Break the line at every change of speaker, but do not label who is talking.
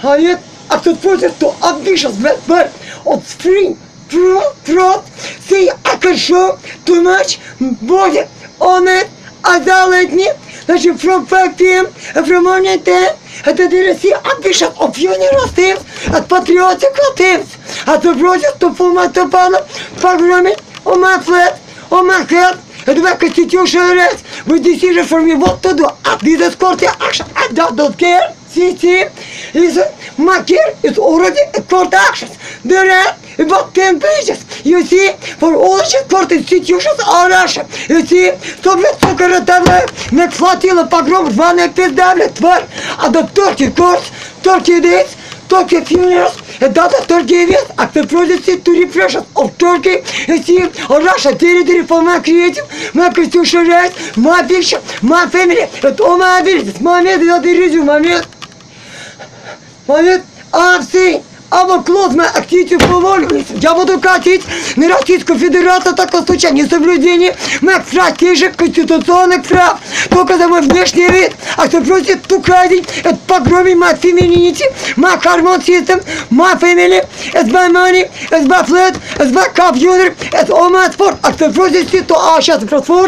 Hayat accepted to ambitious but of spring throat see I can show too much body on it adaltly значит from 5 p.m. from morning 10 это DLC ambitious of universities от patriotic motives at the project to form a topana programming on my flat on my head and my constitutional rights with decision for me what to do at this court action I don't care see see is my care is already a court actions there are about 10 pages you see for all the court institutions are Russia you see so блядь сука ротовая мне схватила погром рваная пизда блядь тварь а до Turkey courts Turkey days Turkey funerals and other Turkey events at the project to repression of Turkey you see Russia territory for my creative my constitutional rights my picture my family and all my abilities момент это resume момент Момент close my activity for volumes. Я буду катить на Российскую Федерацию такое случае несоблюдение моих стратегических конституционных прав. Только за мой внешний вид. А кто просит crazy, это погромить my femininity, my hormone system, my family, it's my money, it's my flat, it's my computer, it's all my sport. А кто просит, то а сейчас про спорт.